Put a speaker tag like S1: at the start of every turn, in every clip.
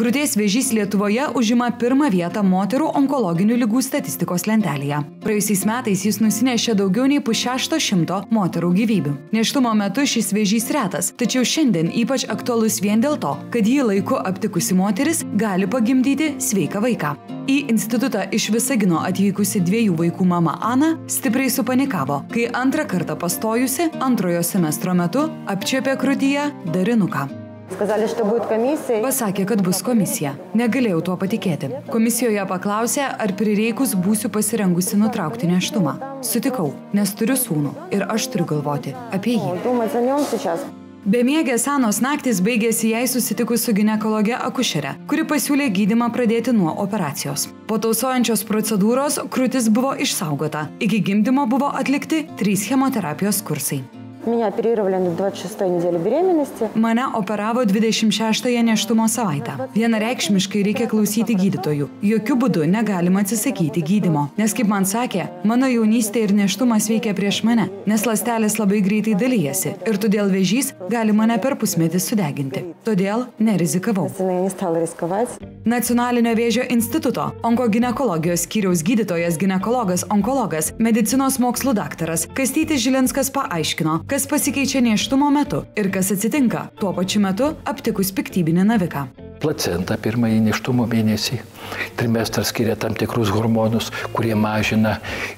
S1: Krūties vėžys Lietuvoje užima pirmą vietą moterų onkologinių lygų statistikos lentelėje. Praėjusiais metais jis nusinešė daugiau nei pusšešto šimto moterų gyvybių. Neštumo metu šis vėžys retas, tačiau šiandien ypač aktualus vien dėl to, kad jį laiku aptikusi moteris gali pagimdyti sveiką vaiką. Į institutą iš Visagino atvykusi dviejų vaikų mama Ana stipriai supanikavo, kai antrą kartą pastojusi antrojo semestro metu apčiopė krūtyje darinuką. Pasakė, kad bus komisija. Negalėjau tuo patikėti. Komisijoje paklausė, ar prireikus būsiu pasirengusi nutraukti neštumą. Sutikau, nes turiu sūnų ir aš turiu galvoti apie jį. Bemiegės senos naktis baigėsi jai susitikus su gynekologe akušerė, kuri pasiūlė gydimą pradėti nuo operacijos. Po tausojančios procedūros krūtis buvo išsaugota, iki gimdymo buvo atlikti trys chemoterapijos kursai. Mane operavo 26-ąją neštumo savaitę. Vienareikšmiškai reikia klausyti gydytojų. Jokių būdų negalima atsisakyti gydimo. Nes, kaip man sakė, mano jaunystė ir neštumas veikia prieš mane, nes lastelės labai greitai dalyjasi ir todėl vėžys gali mane per pusmetį sudeginti. Todėl nerizikavau. Nacionalinio vėžio instituto onkoginekologijos skyriaus gydytojas, ginekologas, onkologas, medicinos mokslų daktaras Kastytis Žilinskas paaiškino, kas pasikeičia neštumo metu ir kas atsitinka tuo pačiu metu aptikus piktybinį naviką.
S2: placenta pirmąjį neštumo mėnesį. Trimestras skiria tam tikrus hormonus, kurie mažina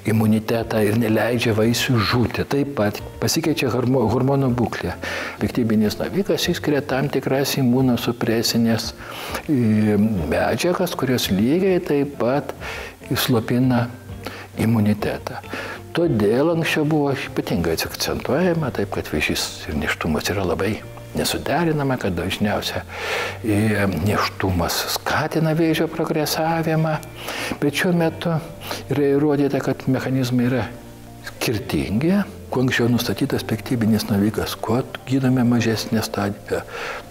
S2: imunitetą ir neleidžia vaisių žūti. Taip pat pasikeičia hormo- hormonų būklė. Piktybinis navikas išskiria tam tikras imunosupresinės e, medžiagas, kurios lygiai taip pat įslopina imunitetą. Todėl anksčiau buvo ypatingai akcentuojama, taip kad vėžys ir neštumas yra labai nesuderinama, kad dažniausia e, neštumas skatina vėžio progresavimą, bet šiuo metu yra įrodyta, kad mechanizmai yra skirtingi. Kuo anksčiau nustatytas piktybinis navikas, kuo gydome mažesnę stadiją,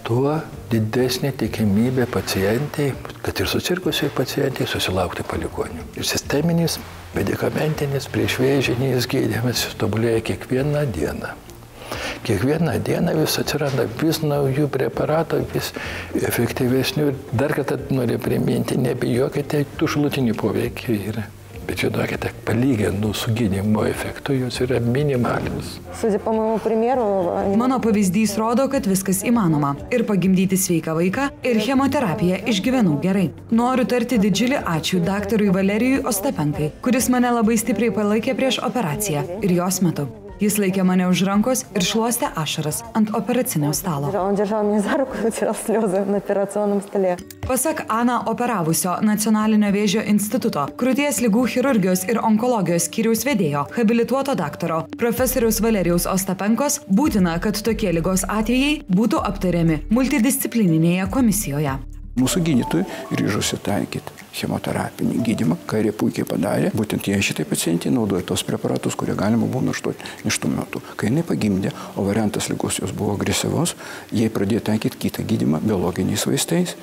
S2: tuo didesnė tikimybė pacientai, kad ir susirgusiai pacientai, susilaukti palikonių. Ir sisteminis, medikamentinis, priešvėžinis gydymas tobulėja kiekvieną dieną. Kiekvieną dieną vis atsiranda vis naujų preparatų, vis efektyvesnių. Dar kartą noriu priminti, nebijokite, tų šalutinių poveikių yra. Bet žinokite, palyginus su gydimo efektu, jos yra minimalios.
S1: Mano pavyzdys rodo, kad viskas įmanoma. Ir pagimdyti sveiką vaiką, ir chemoterapiją išgyvenau gerai. Noriu tarti didžiulį ačiū daktarui Valerijui Ostapenkai, kuris mane labai stipriai palaikė prieš operaciją ir jos metu. Jis laikė mane už rankos ir šluostė ašaras ant operacinio stalo. Pasak Ana operavusio Nacionalinio vėžio instituto, krūties lygų chirurgijos ir onkologijos skyriaus vedėjo, habilituoto daktaro, profesoriaus Valerijaus Ostapenkos, būtina, kad tokie lygos atvejai būtų aptariami multidisciplininėje komisijoje.
S3: Mūsų gydytojai ryžosi taikyti chemoterapinį gydymą, ką jie puikiai padarė. Būtent jie šitai pacientai naudoja tos preparatus, kurie galima buvo naštoti neštų metu. Kai jinai pagimdė, o variantas lygos jos buvo agresyvus, jie pradėjo taikyti kitą gydymą biologiniais vaistais.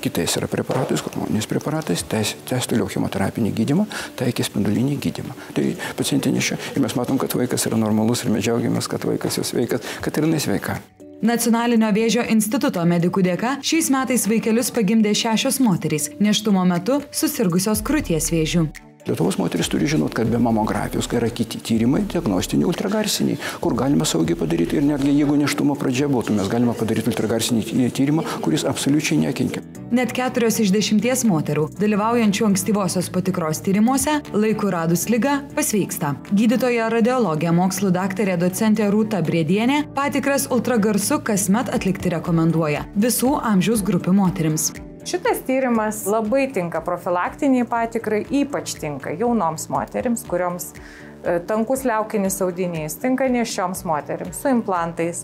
S3: Kitais yra preparatais, hormoniniais preparatais, tęs toliau chemoterapinį gydymą, taikė spindulinį gydymą. Tai pacientė nešia ir mes matom, kad vaikas yra normalus ir mes džiaugiamės, kad vaikas jau sveikas, kad ir jinai sveika.
S1: Nacionalinio vėžio instituto medikų dėka šiais metais vaikelius pagimdė šešios moterys, neštumo metu susirgusios krūties vėžių.
S3: Lietuvos moteris turi žinoti, kad be mamografijos, kai yra kiti tyrimai, diagnostiniai, ultragarsiniai, kur galima saugiai padaryti ir netgi jeigu neštumo pradžia būtų, mes galime padaryti ultragarsinį ty- tyrimą, kuris absoliučiai nekenkia.
S1: Net keturios iš dešimties moterų, dalyvaujančių ankstyvosios patikros tyrimuose, laiku radus lygą, pasveiksta. Gydytoja radiologija mokslų daktarė docentė Rūta Briedienė patikras ultragarsu kasmet atlikti rekomenduoja visų amžiaus grupių moterims.
S4: Šitas tyrimas labai tinka profilaktiniai patikrai, ypač tinka jaunoms moterims, kurioms e, tankus liaukinis audinys, tinka nešioms moterims su implantais,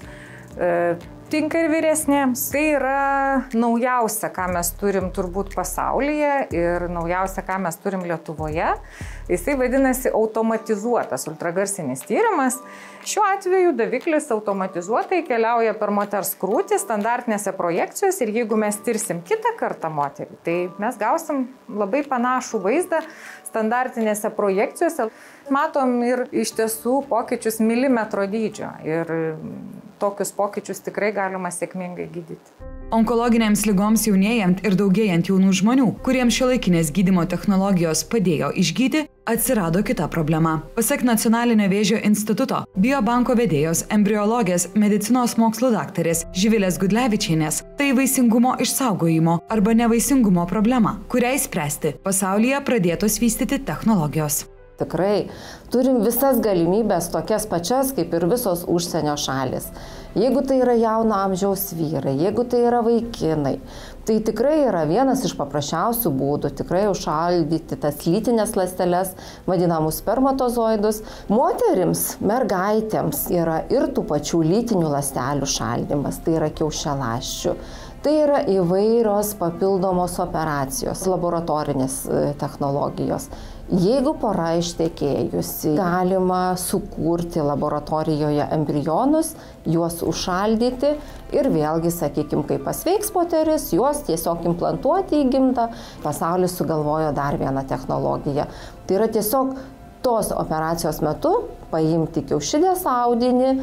S4: e, tinka ir vyresnėms. Tai yra naujausia, ką mes turim turbūt pasaulyje ir naujausia, ką mes turim Lietuvoje. Jisai vadinasi automatizuotas ultragarsinis tyrimas. Šiuo atveju daviklis automatizuotai keliauja per moters krūtį standartinėse projekcijose ir jeigu mes tirsim kitą kartą moterį, tai mes gausim labai panašų vaizdą standartinėse projekcijose. Matom ir iš tiesų pokyčius milimetro dydžio ir tokius pokyčius tikrai galima sėkmingai gydyti.
S1: Onkologinėms lygoms jaunėjant ir daugėjant jaunų žmonių, kuriems šiuolaikinės gydimo technologijos padėjo išgyti, atsirado kita problema. Pasak Nacionalinio vėžio instituto, biobanko vedėjos, embriologės, medicinos mokslų daktarės Živilės Gudlevičienės, tai vaisingumo išsaugojimo arba nevaisingumo problema, kuriai spręsti pasaulyje pradėtos vystyti technologijos.
S5: Tikrai turim visas galimybės tokias pačias kaip ir visos užsienio šalis. Jeigu tai yra jauno amžiaus vyrai, jeigu tai yra vaikinai, tai tikrai yra vienas iš paprasčiausių būdų tikrai užšaldyti tas lytinės ląsteles, vadinamus spermatozoidus. Moterims, mergaitėms yra ir tų pačių lytinių ląstelių šaldymas, tai yra kiaušialaščių. Tai yra įvairios papildomos operacijos, laboratorinės e, technologijos. Jeigu pora ištekėjusi, galima sukurti laboratorijoje embrionus, juos užšaldyti ir vėlgi, sakykime, kai pasveiks moteris, juos tiesiog implantuoti į gimdą. Pasaulis sugalvojo dar vieną technologiją. Tai yra tiesiog tos operacijos metu paimti kiaušidės audinį,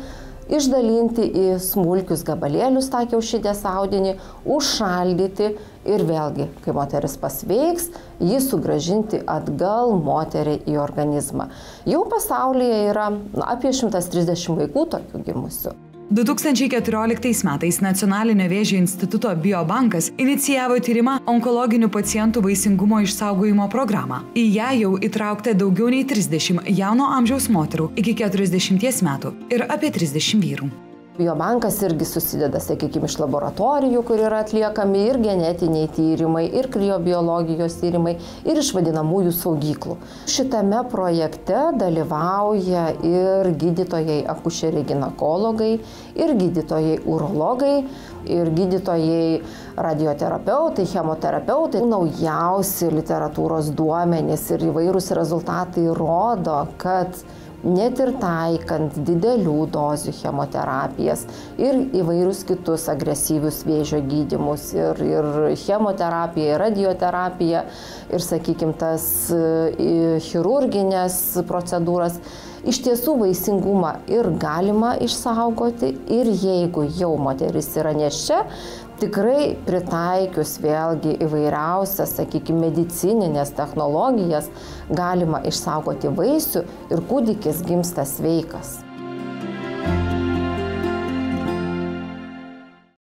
S5: išdalinti į smulkius gabalėlius tą kiaušidės audinį, užšaldyti ir vėlgi, kai moteris pasveiks, jį sugražinti atgal moteriai į organizmą. Jau pasaulyje yra apie 130 vaikų tokių gimusių.
S1: 2014 metais Nacionalinio vėžio instituto Biobankas inicijavo tyrimą onkologinių pacientų vaisingumo išsaugojimo programą. Į ją jau įtraukta daugiau nei 30 jauno amžiaus moterų iki 40 metų ir apie 30 vyrų.
S5: Biobankas irgi susideda, sakykime, iš laboratorijų, kur yra atliekami ir genetiniai tyrimai, ir kriobiologijos tyrimai, ir iš vadinamųjų saugyklų. Šitame projekte dalyvauja ir gydytojai akušeriai ginekologai, ir gydytojai urologai, ir gydytojai radioterapeutai, chemoterapeutai. Naujausi literatūros duomenys ir įvairūs rezultatai rodo, kad net ir taikant didelių dozių chemoterapijas ir įvairius kitus agresyvius vėžio gydimus ir, ir chemoterapija, ir radioterapija, ir, sakykime, tas chirurginės procedūras. Iš tiesų vaisingumą ir galima išsaugoti ir jeigu jau moteris yra neščia, tikrai pritaikius vėlgi įvairiausias, sakykime, medicininės technologijas galima išsaugoti vaisių ir kūdikis gimsta sveikas.